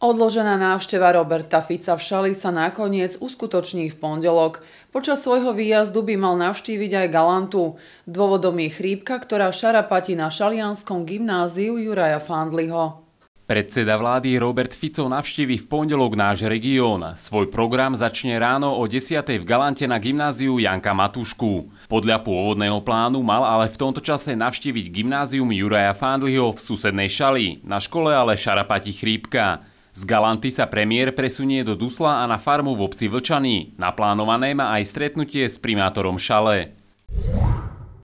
Odložená návšteva Roberta Fica v Šali sa nakoniec uskutoční v pondelok. Počas svojho výjazdu by mal navštíviť aj Galantu. Dôvodom je chrípka, ktorá šarapati na šalianskom gymnáziu Juraja Fandliho. Predseda vlády Robert Fico navštívi v pondelok náš región. Svoj program začne ráno o 10. v Galante na gymnáziu Janka Matušku. Podľa pôvodného plánu mal ale v tomto čase navštíviť gymnázium Juraja Fandliho v susednej Šali. Na škole ale šarapati chrípka. Z Galanty sa premiér presunie do Dusla a na farmu v obci Vlčany. Naplánované má aj stretnutie s primátorom Šale.